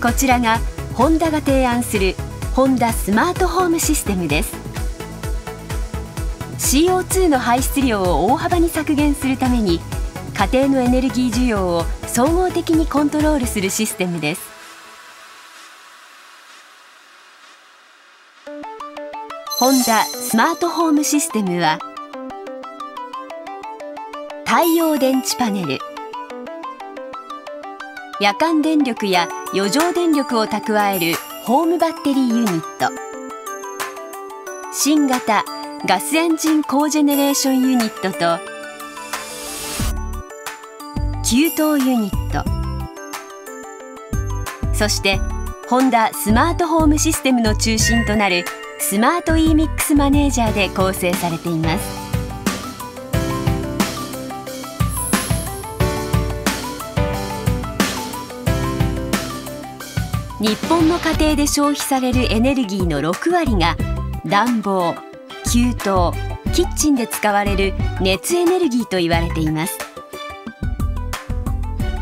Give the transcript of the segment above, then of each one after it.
こちらがホンダが提案するホンダスマートホームシステムです。CO2 の排出量を大幅に削減するために家庭のエネルギー需要を総合的にコントロールするシステムです。ホンダスマートホームシステムは太陽電池パネル夜間電力や余剰電力を蓄えるホームバッテリーユニット。新型ガスエンジンコージェネレーションユニットと給湯ユニット。そしてホンダスマートホームシステムの中心となるスマート e ミックスマネージャーで構成されています。日本の家庭で消費されるエネルギーの6割が暖房給湯キッチンで使われる熱エネルギーと言われています。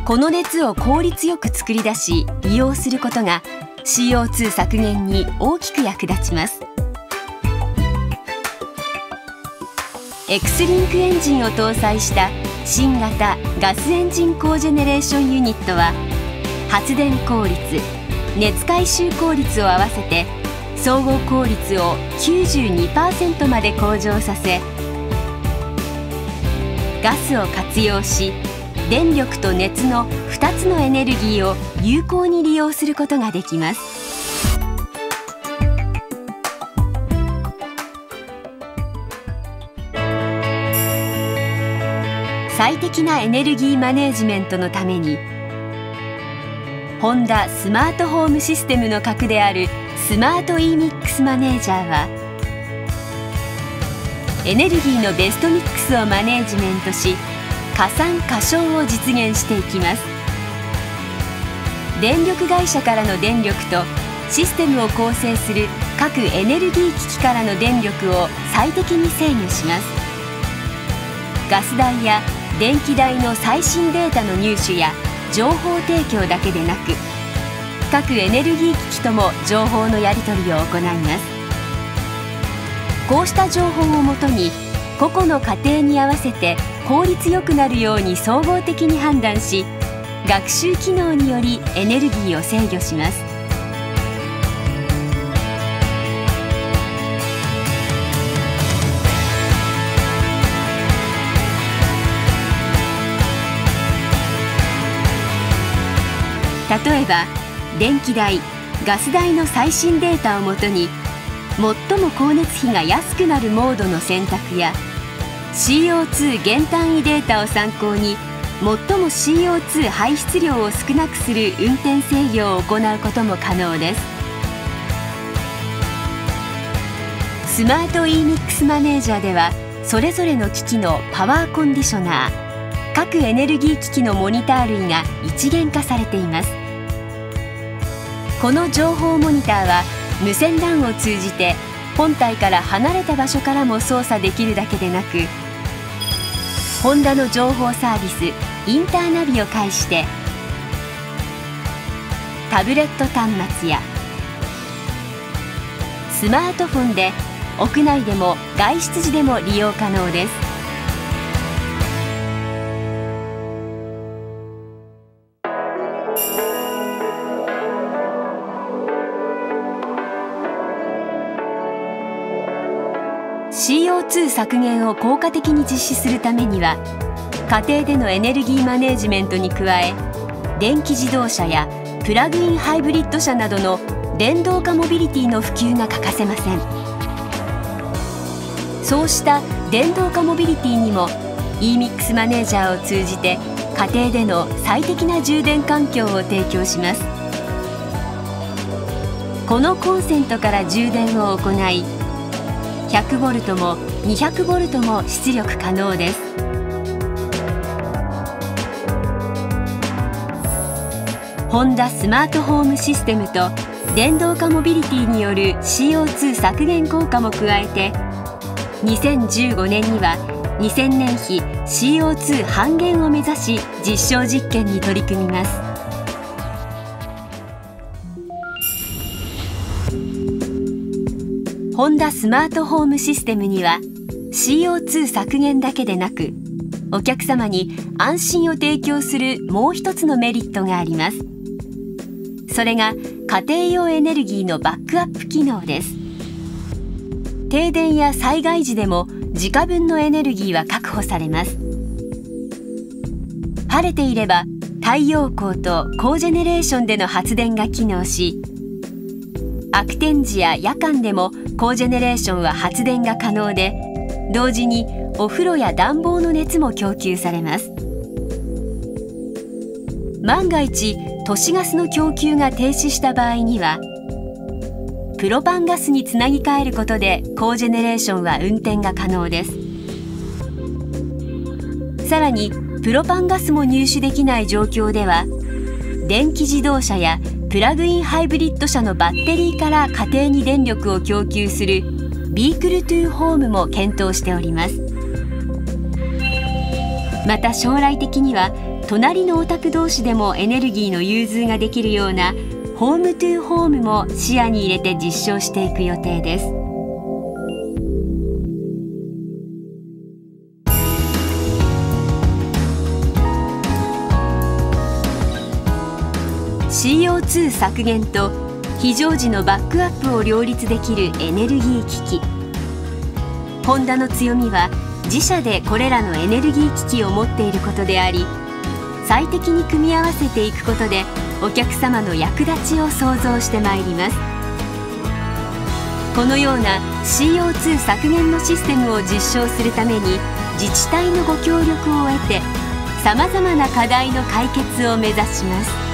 この熱を効率よく作り出し利用することが CO2 削減に大きく役立ちます。X リンクエンジンを搭載した新型ガスエンジンコージェネレーションユニットは発電効率熱回収効率を合わせて総合効率を92%まで向上させガスを活用し電力と熱の2つのエネルギーを有効に利用することができます。最適なエネルギーマネジメントのためにホンダスマートホームシステムの核であるスマート e ミックスマネージャーはエネルギーのベストミックスをマネージメントし加算過小を実現していきます。電力会社からの電力とシステムを構成する各エネルギー機器からの電力を最適に制御します。ガス代や電気代の最新データの入手や情報提供だけでなく各エネルギー機器とも情報のやり取りを行います。こうした情報をもとに個々の家庭に合わせて効率よくなるように総合的に判断し学習機能によりエネルギーを制御します。例えば電気代ガス代の最新データをもとに最も光熱費が安くなるモードの選択や CO2 減単位データを参考に最も CO2 排出量を少なくする運転制御を行うことも可能です。スマート e ミックスマネージャーではそれぞれの機器のパワーコンディショナー各エネルギー機器のモニター類が一元化されています。この情報モニターは無線 LAN を通じて本体から離れた場所からも操作できるだけでなくホンダの情報サービスインターナビを介してタブレット端末やスマートフォンで屋内でも外出時でも利用可能です。CO2 削減を効果的に実施するためには家庭でのエネルギーマネジメントに加え電気自動車やプラグインハイブリッド車などの電動化モビリティの普及が欠かせません。そうした電動化モビリティにも e-mix マネージャーを通じて家庭での最適な充電環境を提供します。このコンセントから充電を行い 100V も200ボルトも出力可能です。ホンダスマートホームシステムと電動化モビリティによる CO2 削減効果も加えて2015年には2000年比 CO2 半減を目指し実証実験に取り組みます。ホンダスマートホームシステムには CO2 削減だけでなくお客様に安心を提供するもう一つのメリットがあります。それが家庭用エネルギーのバックアップ機能です。停電や災害時でも自家分のエネルギーは確保されます。晴れていれば太陽光とコジェネレーションでの発電が機能し悪天時や夜間でもコジェネレーションは発電が可能で同時にお風呂や暖房の熱も供給されます。万が一都市ガスの供給が停止した場合にはプロパンガスにつなぎ替えることでコジェネレーションは運転が可能です。さらにプロパンガスも入手できない状況では電気自動車やプラグインハイブリッド車のバッテリーから家庭に電力を供給するビークルトゥーホームも検討しております。また将来的には隣のお宅同士でもエネルギーの融通ができるようなホームトゥーホームも視野に入れて実証していく予定です。CO2 削減と非常時のバックアップを両立できるエネルギー機。器ホンダの強みは自社でこれらのエネルギー機器を持っていることであり最適に組み合わせていくことでお客様の役立ちを創造してまいります。このような CO2 削減のシステムを実証するために自治体のご協力を得てさまざまな課題の解決を目指します。